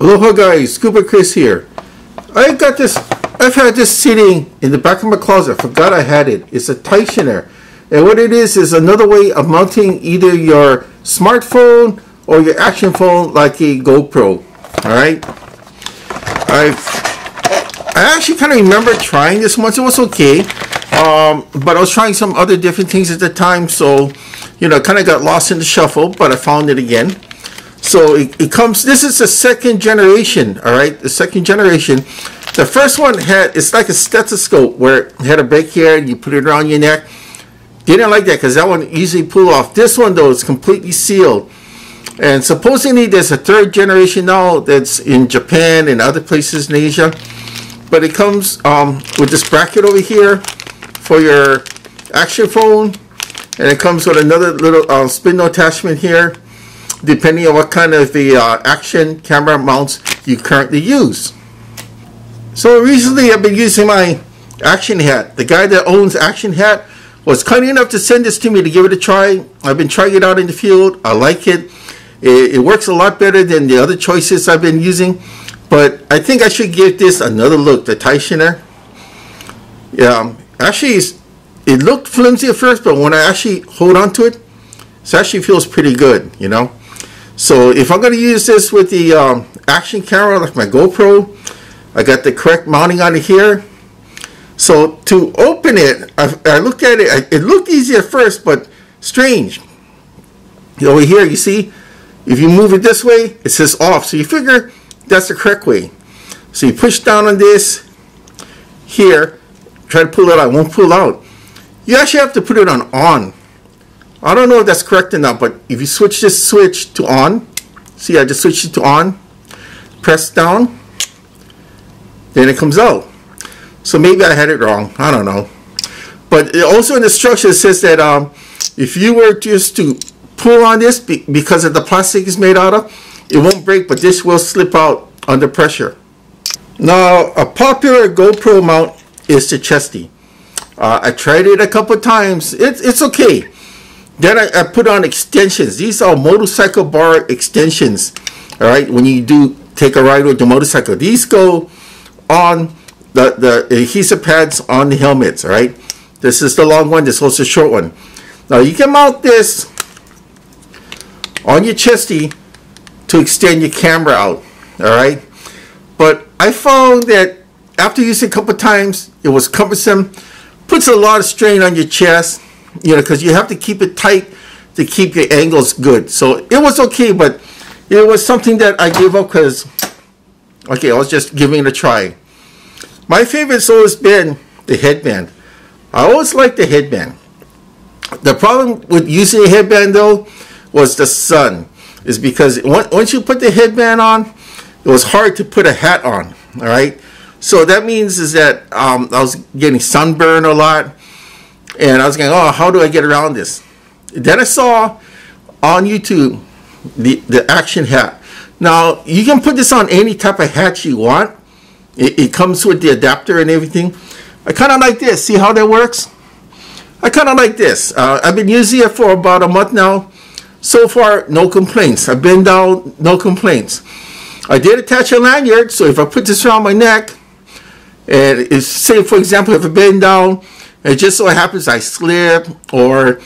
Aloha guys, Scuba Chris here. I got this, I've had this sitting in the back of my closet. I Forgot I had it. It's a Taisioner. And what it is, is another way of mounting either your smartphone or your action phone like a GoPro. Alright? I I actually kind of remember trying this once. It was okay. Um, but I was trying some other different things at the time. So, you know, kind of got lost in the shuffle, but I found it again. So it, it comes, this is the second generation, all right? The second generation. The first one had, it's like a stethoscope where it had a back here and you put it around your neck. Didn't like that because that one easily pull off. This one though is completely sealed. And supposedly there's a third generation now that's in Japan and other places in Asia. But it comes um, with this bracket over here for your action phone. And it comes with another little uh, spindle attachment here depending on what kind of the uh, action camera mounts you currently use. So recently I've been using my ActionHat. The guy that owns ActionHat was kind enough to send this to me to give it a try. I've been trying it out in the field. I like it. It, it works a lot better than the other choices I've been using. But I think I should give this another look, the Taisioner. Yeah, actually it looked flimsy at first, but when I actually hold on to it, it actually feels pretty good, you know. So if I'm going to use this with the um, action camera like my GoPro, I got the correct mounting on it here. So to open it, I, I looked at it, I, it looked easy at first, but strange. Over here, you see, if you move it this way, it says off. So you figure that's the correct way. So you push down on this here, try to pull it out, it won't pull out. You actually have to put it on on I don't know if that's correct or not, but if you switch this switch to on, see I just switched it to on, press down, then it comes out. So maybe I had it wrong, I don't know. But also in the instruction it says that um, if you were just to pull on this be because of the plastic is made out of, it won't break, but this will slip out under pressure. Now, a popular GoPro mount is the Chesty. Uh, I tried it a couple times. It, it's okay. Then I, I, put on extensions. These are motorcycle bar extensions. All right, when you do take a ride with the motorcycle, these go on the, the adhesive pads on the helmets. All right, this is the long one. This is the short one. Now you can mount this on your chesty to extend your camera out. All right, but I found that after using a couple times, it was cumbersome. Puts a lot of strain on your chest you know, because you have to keep it tight to keep your angles good. So it was okay, but it was something that I gave up because, okay, I was just giving it a try. My favorite favorite's always been the headband. I always liked the headband. The problem with using a headband though was the sun. Is because once you put the headband on, it was hard to put a hat on. All right. So that means is that um, I was getting sunburn a lot. And I was going, oh, how do I get around this? Then I saw on YouTube the, the ActionHat. Now, you can put this on any type of hat you want. It, it comes with the adapter and everything. I kind of like this. See how that works? I kind of like this. Uh, I've been using it for about a month now. So far, no complaints. I've been down, no complaints. I did attach a lanyard, so if I put this around my neck, and say, for example, if I bend down, it just so happens I slip or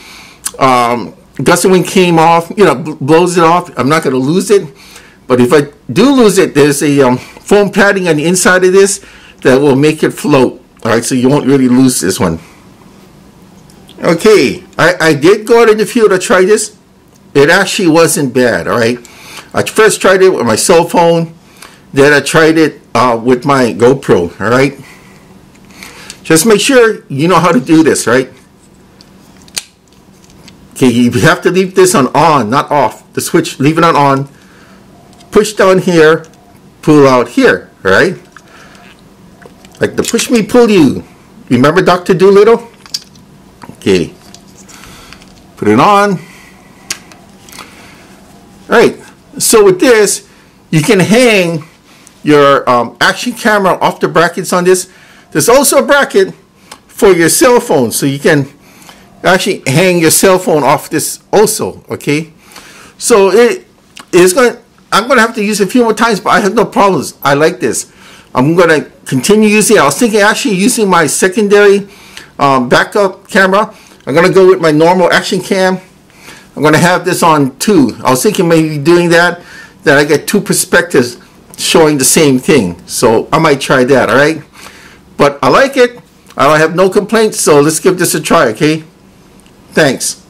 um, gust of wind came off, you know, blows it off. I'm not going to lose it. But if I do lose it, there's a um, foam padding on the inside of this that will make it float. All right, so you won't really lose this one. Okay, I, I did go out in the field to try this. It actually wasn't bad, all right. I first tried it with my cell phone. Then I tried it uh, with my GoPro, all right. Just make sure you know how to do this, right? Okay, you have to leave this on on, not off. The switch, leave it on on. Push down here, pull out here, right? Like the push me, pull you. Remember Dr. Dolittle? Okay. Put it on. All right. So with this, you can hang your um, action camera off the brackets on this there's also a bracket for your cell phone, so you can actually hang your cell phone off this also, okay? So it is going I'm gonna have to use it a few more times, but I have no problems. I like this. I'm gonna continue using it. I was thinking actually using my secondary um, backup camera. I'm gonna go with my normal action cam. I'm gonna have this on two. I was thinking maybe doing that, that I get two perspectives showing the same thing. So I might try that, all right? But I like it. I have no complaints, so let's give this a try, okay? Thanks.